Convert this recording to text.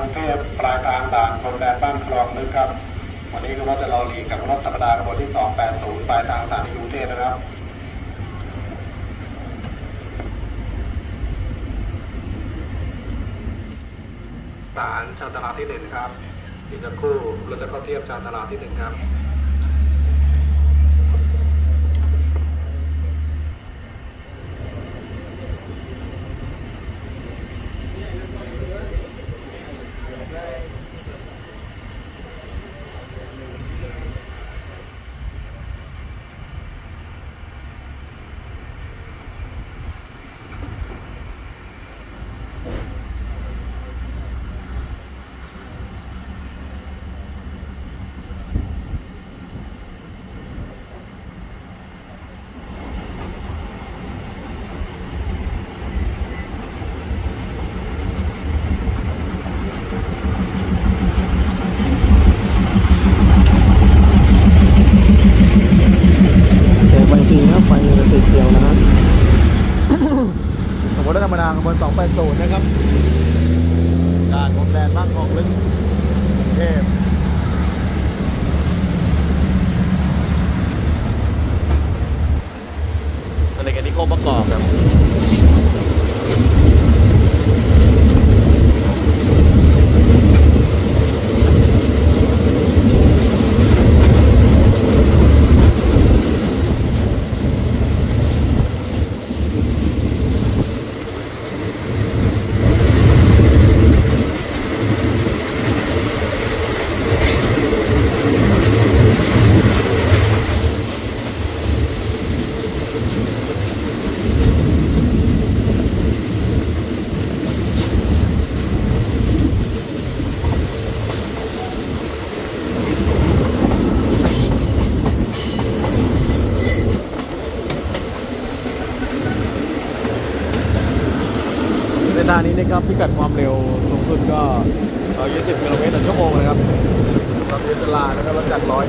างเทพปราการด่านพรมแดนบ้านคลองนึกครับ วันนี้รถจะรอรีกับรถธรรมดาขบวนที่ 280ปลายทางสถานีกรุงเทพนะครับสารชานตลาดที่หนึ่งครับอีกสักครู่เราจะเข้าเทียบชานตลาดที่หนึ่งครับ โอเคไฟสีนะครับไฟเป็นสีเขียวนะครับ ขบวนรถธรรม ดาขบวน280 นะครับการของแดนบ้างของลึกกรุงเทพอะไรกันที่โคประกอบครับ เส้นานี้นะครับพิกัดความเร็วสูงสุดก็ 20 กิโลเมตรต่อชั่วโมงนะครับสำหรับเทสลานะครับรถจักรร้อย